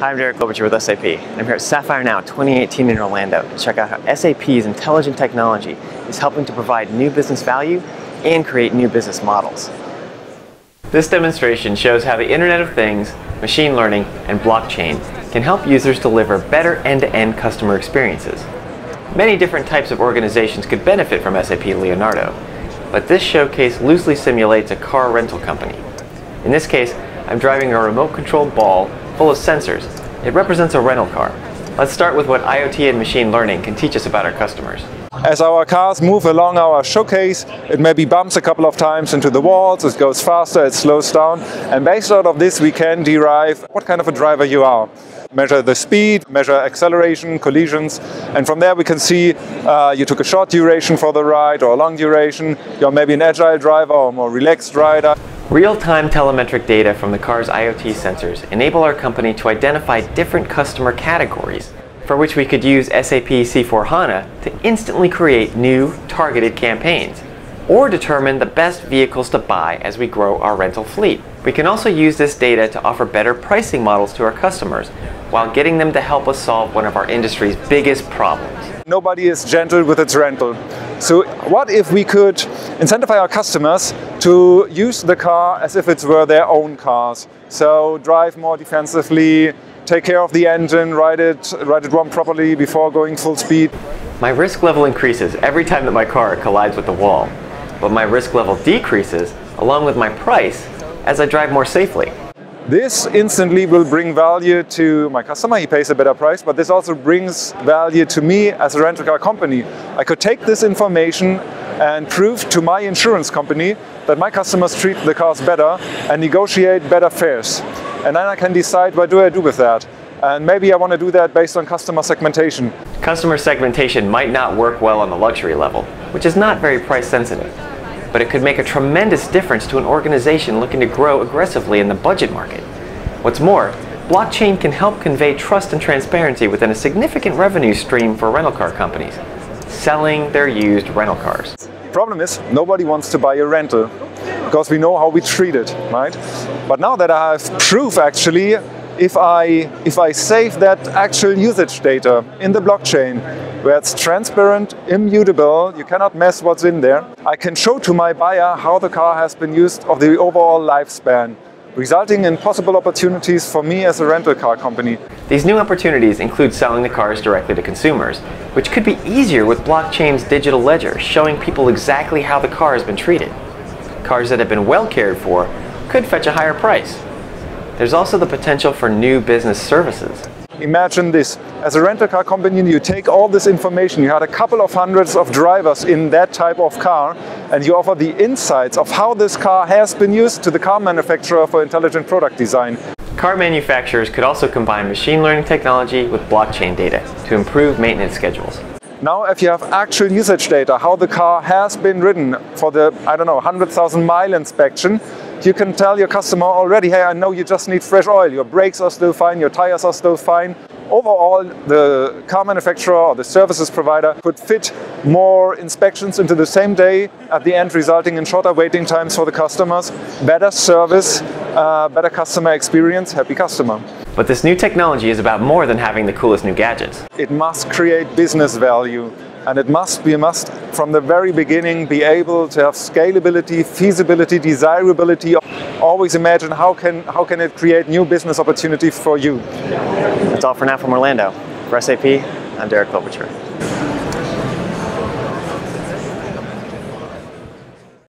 Hi, I'm Derek Klobucher with SAP. And I'm here at Sapphire Now 2018 in Orlando to check out how SAP's intelligent technology is helping to provide new business value and create new business models. This demonstration shows how the Internet of Things, machine learning, and blockchain can help users deliver better end-to-end -end customer experiences. Many different types of organizations could benefit from SAP Leonardo, but this showcase loosely simulates a car rental company. In this case, I'm driving a remote-controlled ball full of sensors. It represents a rental car. Let's start with what IoT and machine learning can teach us about our customers. As our cars move along our showcase, it maybe bumps a couple of times into the walls, it goes faster, it slows down, and based out of this we can derive what kind of a driver you are. Measure the speed, measure acceleration, collisions, and from there we can see uh, you took a short duration for the ride or a long duration, you're maybe an agile driver or a more relaxed rider. Real-time telemetric data from the car's IoT sensors enable our company to identify different customer categories for which we could use SAP C4HANA to instantly create new, targeted campaigns or determine the best vehicles to buy as we grow our rental fleet. We can also use this data to offer better pricing models to our customers while getting them to help us solve one of our industry's biggest problems. Nobody is gentle with its rental. So what if we could incentivize our customers to use the car as if it were their own cars? So drive more defensively, take care of the engine, ride it, ride it run properly before going full speed. My risk level increases every time that my car collides with the wall, but my risk level decreases along with my price as I drive more safely. This instantly will bring value to my customer, he pays a better price, but this also brings value to me as a rental car company. I could take this information and prove to my insurance company that my customers treat the cars better and negotiate better fares. And then I can decide what do I do with that. And maybe I want to do that based on customer segmentation. Customer segmentation might not work well on the luxury level, which is not very price sensitive but it could make a tremendous difference to an organization looking to grow aggressively in the budget market. What's more, blockchain can help convey trust and transparency within a significant revenue stream for rental car companies, selling their used rental cars. Problem is, nobody wants to buy a rental because we know how we treat it, right? But now that I have proof actually if I, if I save that actual usage data in the blockchain, where it's transparent, immutable, you cannot mess what's in there, I can show to my buyer how the car has been used of the overall lifespan, resulting in possible opportunities for me as a rental car company. These new opportunities include selling the cars directly to consumers, which could be easier with blockchain's digital ledger, showing people exactly how the car has been treated. Cars that have been well cared for could fetch a higher price. There's also the potential for new business services. Imagine this, as a rental car company you take all this information, you had a couple of hundreds of drivers in that type of car and you offer the insights of how this car has been used to the car manufacturer for intelligent product design. Car manufacturers could also combine machine learning technology with blockchain data to improve maintenance schedules. Now if you have actual usage data, how the car has been ridden for the, I don't know, 100,000 mile inspection, you can tell your customer already, hey, I know you just need fresh oil, your brakes are still fine, your tires are still fine. Overall, the car manufacturer or the services provider could fit more inspections into the same day at the end, resulting in shorter waiting times for the customers, better service, uh, better customer experience, happy customer. But this new technology is about more than having the coolest new gadgets. It must create business value and it must be a must from the very beginning be able to have scalability, feasibility, desirability. Always imagine how can, how can it create new business opportunities for you. That's all for now from Orlando. For SAP, I'm Derek Klobucher.